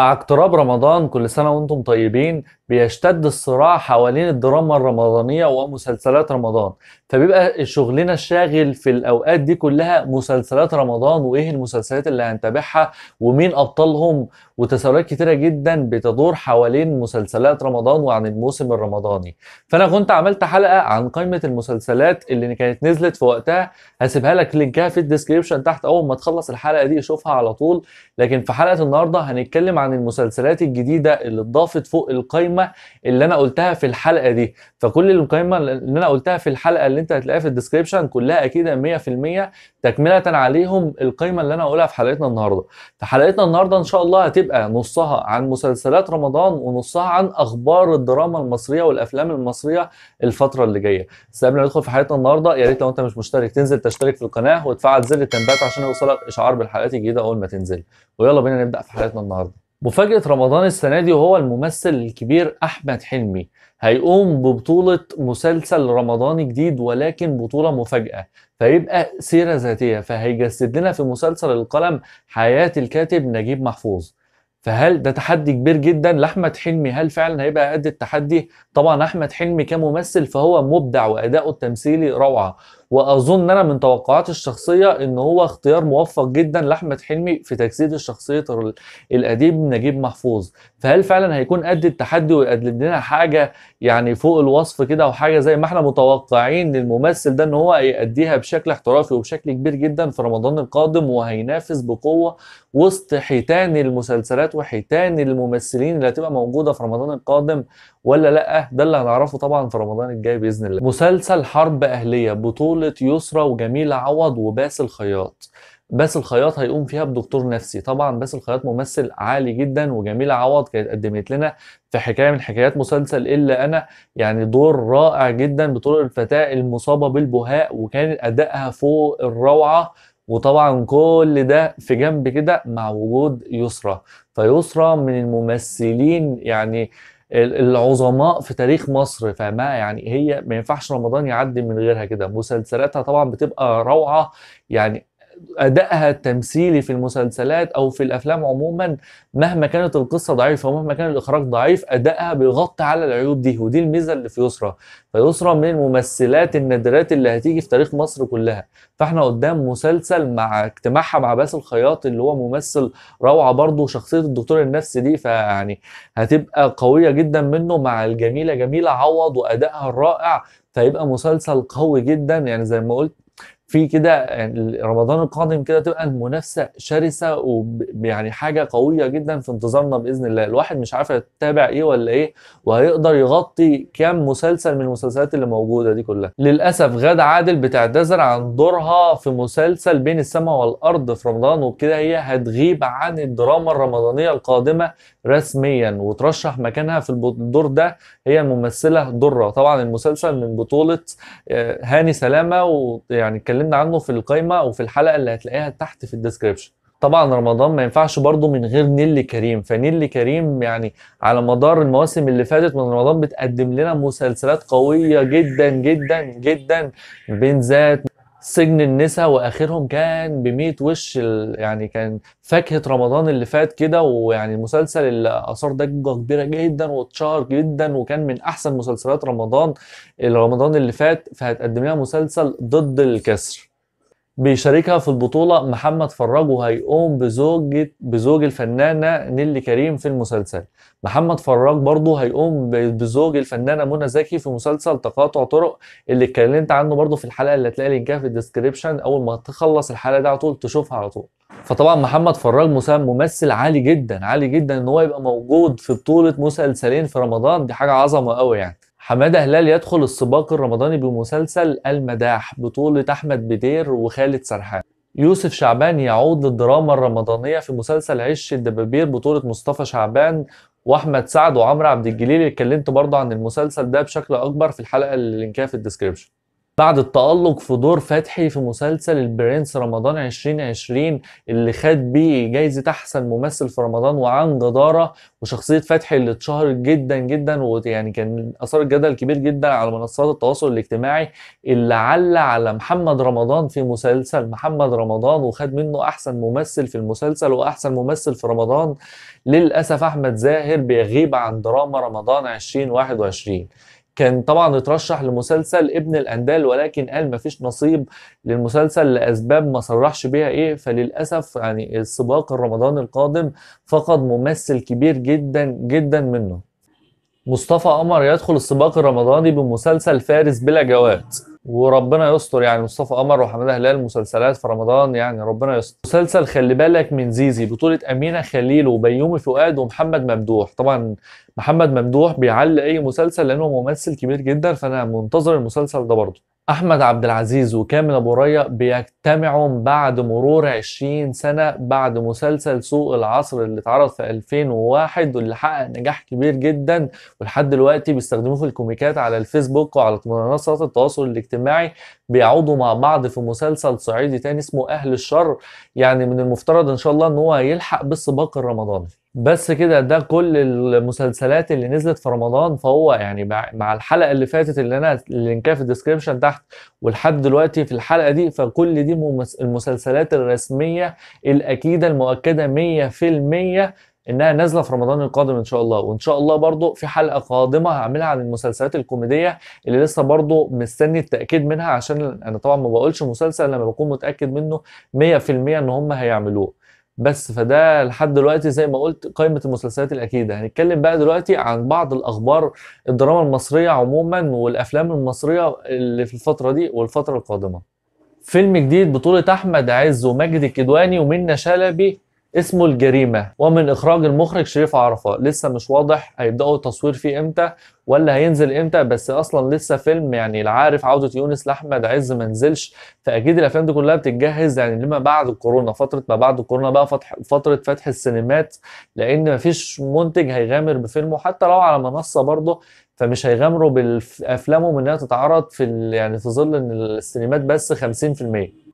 مع اقتراب رمضان كل سنة وأنتم طيبين بيشتد الصراع حوالين الدراما الرمضانية ومسلسلات رمضان. فبيبقى شغلنا الشاغل في الأوقات دي كلها مسلسلات رمضان وإيه المسلسلات اللي هنتابعها ومين أبطالهم وتساؤلات كتيرة جدا بتدور حوالين مسلسلات رمضان وعن الموسم الرمضاني. فأنا كنت عملت حلقة عن قائمة المسلسلات اللي كانت نزلت في وقتها. هسيبها لك لينكها في الديسكريبشن تحت أول ما تخلص الحلقة دي شوفها على طول. لكن في حلقة النهاردة هنتكلم عن المسلسلات الجديدة اللي اتضافت فوق القائمة اللي أنا قلتها في الحلقة دي. فكل القائمة اللي أنا قلتها في الحلقة اللي أنت هتلاقيها في ال description كلها أكيد 100% تكملة عليهم القائمة اللي أنا هقولها في حلقتنا النهاردة. فحلقتنا النهاردة إن شاء الله هتبقى نصها عن مسلسلات رمضان ونصها عن أخبار الدراما المصرية والأفلام المصرية الفترة اللي جاية. بس قبل ما ندخل في حلقتنا النهاردة. يا ريت لو أنت مش مشترك تنزل تشترك في القناة وتفعل زر التنبيهات عشان يوصلك إشعار بالحلقات الجديدة أول ما تنزل. ويلا بينا نبدأ في حلقتنا النهاردة. مفاجأة رمضان السنة دي وهو الممثل الكبير أحمد حلمي هيقوم ببطولة مسلسل رمضاني جديد ولكن بطولة مفاجأة فيبقى سيرة ذاتية فهيجسد لنا في مسلسل القلم حياة الكاتب نجيب محفوظ. فهل ده تحدي كبير جدا لأحمد حلمي؟ هل فعلا هيبقى قد التحدي؟ طبعا أحمد حلمي كممثل فهو مبدع وأداؤه التمثيلي روعة. وأظن أنا من توقعاتي الشخصية إن هو اختيار موفق جدا لأحمد حلمي في تجسيد الشخصية الاديب نجيب محفوظ. فهل فعلا هيكون قد التحدي ويقدم لنا حاجة يعني فوق الوصف كده وحاجه زي ما إحنا متوقعين للممثل ده إن هو يأديها بشكل احترافي وبشكل كبير جدا في رمضان القادم وهينافس بقوة وسط حيتان المسلسلات وحيتان الممثلين اللي هتبقى موجودة في رمضان القادم ولا لأ؟ ده اللي هنعرفه طبعا في رمضان الجاي بإذن الله. مسلسل حرب أهلية بطولة يسرى وجميلة عوض وباسل خياط باسل خياط هيقوم فيها بدكتور نفسي. طبعا باسل خياط ممثل عالي جدا وجميلة عوض كانت قدمت لنا في حكاية من حكايات مسلسل إلا أنا. يعني دور رائع جدا بطول الفتاة المصابة بالبهاء وكان أدائها فوق الروعة. وطبعا كل ده في جنب كده مع وجود يسرى. فيسرى من الممثلين يعني العظماء في تاريخ مصر فما يعني هي ما ينفعش رمضان يعدي من غيرها كده. مسلسلاتها طبعا بتبقى روعة يعني أدائها التمثيلي في المسلسلات أو في الأفلام عموما مهما كانت القصة ضعيفة ومهما كان الإخراج ضعيف أدائها بيغطي على العيوب دي ودي الميزة اللي في يسرى. فيسرى من الممثلات النادرات اللي هتيجي في تاريخ مصر كلها. فإحنا قدام مسلسل مع اجتماعها مع باسل خياط اللي هو ممثل روعة برضه شخصيه الدكتور النفسي دي فيعني هتبقى قوية جدا منه مع الجميلة جميلة عوض وأدائها الرائع. فيبقى مسلسل قوي جدا يعني زي ما قلت في كده رمضان القادم كده تبقى المنافسة شرسة ويعني حاجة قوية جدا في انتظارنا بإذن الله. الواحد مش عارف يتابع إيه ولا إيه وهيقدر يغطي كام مسلسل من المسلسلات اللي موجودة دي كلها. للأسف غادة عادل بتعتذر عن دورها في مسلسل بين السماء والأرض في رمضان وبكده هي هتغيب عن الدراما الرمضانية القادمة رسميا وترشح مكانها في الدور ده هي الممثلة درة. طبعا المسلسل من بطولة هاني سلامة ويعني اتكلمنا عنه في القايمة وفي الحلقة اللي هتلاقيها تحت في description. طبعا رمضان ما ينفعش برضه من غير نيللي كريم. فنيللي كريم يعني على مدار المواسم اللي فاتت من رمضان بتقدم لنا مسلسلات قوية جدا جدا جدا. بين ذات سجن النساء وآخرهم كان ب100 وش يعني كان فاكهة رمضان اللي فات كده ويعني المسلسل اللي أثار ضجة كبيرة جدا واتشهر جدا وكان من أحسن مسلسلات رمضان رمضان اللي فات فهتقدم لنا مسلسل ضد الكسر. بيشاركها في البطولة محمد فراج وهيقوم بزوجة بزوج الفنانة نيلي كريم في المسلسل. محمد فراج برضه هيقوم بزوج الفنانة منى زكي في مسلسل تقاطع طرق اللي اتكلمت عنه برضه في الحلقة اللي هتلاقي link ها في description. أول ما تخلص الحلقة دي على طول تشوفها على طول. فطبعا محمد فراج ممثل عالي جدا عالي جدا إن هو يبقى موجود في بطولة مسلسلين في رمضان. دي حاجة عظمة قوي يعني. حمادة هلال يدخل السباق الرمضاني بمسلسل المداح بطولة أحمد بدير وخالد سرحان. يوسف شعبان يعود للدراما الرمضانية في مسلسل عش الدبابير بطولة مصطفى شعبان وأحمد سعد وعمرو عبد الجليل اتكلمت برضه عن المسلسل ده بشكل أكبر في الحلقة اللي link ها في description. بعد التألق في دور فتحي في مسلسل البرنس رمضان 2020 اللي خد بيه جايزة أحسن ممثل في رمضان وعن جدارة وشخصية فتحي اللي اتشهرت جدا جدا ويعني كان أثار جدل كبير جدا على منصات التواصل الاجتماعي اللي علّى على محمد رمضان في مسلسل محمد رمضان وخد منه أحسن ممثل في المسلسل وأحسن ممثل في رمضان للأسف أحمد زاهر بيغيب عن دراما رمضان 2021 كان طبعا اترشح لمسلسل ابن الأندال ولكن قال مفيش نصيب للمسلسل لأسباب ما صرحش بيها إيه فللأسف يعني السباق الرمضاني القادم فقد ممثل كبير جدا جدا منه. مصطفى قمر يدخل السباق الرمضاني بمسلسل فارس بلا جواد. وربنا يستر يعني مصطفى قمر وحماده هلال مسلسلات في رمضان يعني ربنا يستر. مسلسل خلي بالك من زيزي بطولة أمينة خليل وبيومي فؤاد ومحمد ممدوح. طبعا محمد ممدوح بيعلي أي مسلسل لأنه ممثل كبير جدا فأنا منتظر المسلسل ده برضه. أحمد عبد العزيز وكامل أبو ريا بيجتمعوا بعد مرور 20 سنة بعد مسلسل سوق العصر اللي اتعرض في 2001 واللي حقق نجاح كبير جدا ولحد دلوقتي بيستخدموه في الكوميكات على الفيسبوك وعلى منصات التواصل الاجتماعي. بيعودوا مع بعض في مسلسل صعيدي تاني اسمه أهل الشر. يعني من المفترض إن شاء الله إن هو يلحق بالسباق الرمضاني. بس كده ده كل المسلسلات اللي نزلت في رمضان فهو يعني مع الحلقة اللي فاتت اللي أنا ال link ها في ال description تحت ولحد دلوقتي في الحلقة دي فكل دي المسلسلات الرسمية الأكيدة المؤكدة 100% إنها نازلة في رمضان القادم إن شاء الله. وإن شاء الله برضو في حلقة قادمة هعملها عن المسلسلات الكوميدية اللي لسه برضو مستني التأكيد منها عشان أنا طبعا ما بقولش مسلسل لما بكون متأكد منه 100% إن هم هيعملوه. بس فده لحد دلوقتي زي ما قلت قائمة المسلسلات الأكيدة. هنتكلم بقى دلوقتي عن بعض الأخبار الدراما المصرية عموما والأفلام المصرية اللي في الفترة دي والفترة القادمة. فيلم جديد بطولة أحمد عز وماجد الكدواني ومنة شلبي. اسمه الجريمة. ومن إخراج المخرج شريف عرفة لسه مش واضح هيبدأوا التصوير فيه إمتى ولا هينزل إمتى بس أصلا لسه فيلم يعني لا عارف عودة يونس لأحمد عز ما نزلش. فأكيد الأفلام دي كلها بتتجهز يعني لما بعد الكورونا فترة ما بعد الكورونا بقى فتح فترة فتح السينمات لأن مفيش منتج هيغامر بفيلمه حتى لو على منصة برضه فمش هيغامروا بافلامهم إنها تتعرض في يعني في ظل إن السينمات بس 50%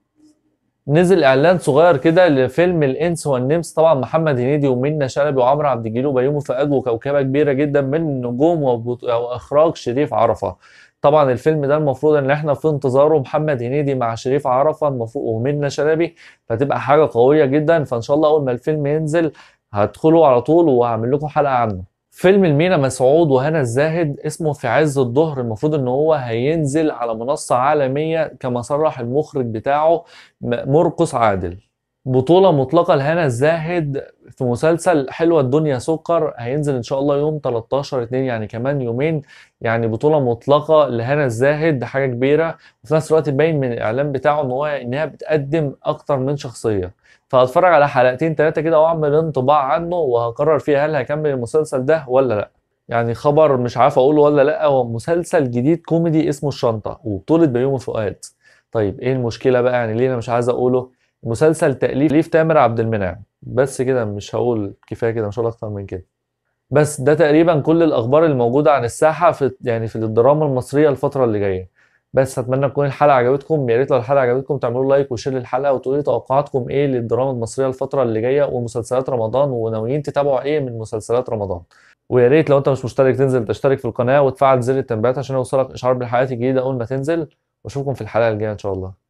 نزل إعلان صغير كده لفيلم الإنس والنمس. طبعا محمد هنيدي ومنى شلبي وعمرو عبد الجليل وبيومي فؤاد وكوكبة كبيرة جدا من نجوم واخراج شريف عرفة. طبعا الفيلم ده المفروض إن إحنا في انتظاره محمد هنيدي مع شريف عرفة المفروض ومنى شلبي. فتبقى حاجة قوية جدا. فإن شاء الله أول ما الفيلم ينزل هدخله على طول وهعمل لكم حلقة عنه. فيلم المينا مسعود وهنا الزاهد اسمه في عز الظهر. المفروض إن هو هينزل على منصة عالمية كما صرح المخرج بتاعه م- مرقس عادل. بطولة مطلقة لهنا الزاهد في مسلسل حلوة الدنيا سكر. هينزل إن شاء الله يوم 13 2 يعني كمان يومين. يعني بطولة مطلقة لهنا الزاهد حاجة كبيرة. وفي نفس الوقت باين من الإعلان بتاعه إن هو إنها بتقدم أكتر من شخصية. فهتفرج على حلقتين ثلاثة كده وأعمل انطباع عنه وهقرر فيها هل هكمل المسلسل ده ولا لأ. يعني خبر مش عارف أقوله ولا لأ هو مسلسل جديد كوميدي اسمه الشنطة وبطولة بيومي فؤاد طيب إيه المشكلة بقى؟ يعني ليه أنا مش عايز أقوله؟ مسلسل تأليف تامر عبد المنعم. بس كده مش هقول كفاية كده مش هقول أكتر من كده. بس ده تقريبا كل الأخبار الموجودة عن الساحة في يعني في الدراما المصرية الفترة اللي جاية. بس أتمنى تكون الحلقة عجبتكم. يا ريت لو الحلقة عجبتكم تعملوا like و share للحلقة وتقولوا توقعاتكم إيه للدراما المصرية الفترة اللي جاية ومسلسلات رمضان وناويين تتابعوا إيه من مسلسلات رمضان. ويا ريت لو أنت مش مشترك تنزل تشترك في القناة وتفعل زر التنبيهات عشان يوصلك إشعار بالحلقات الجديدة أول ما تنزل. وأشوفكم في الحلقة الجاية إن شاء الله.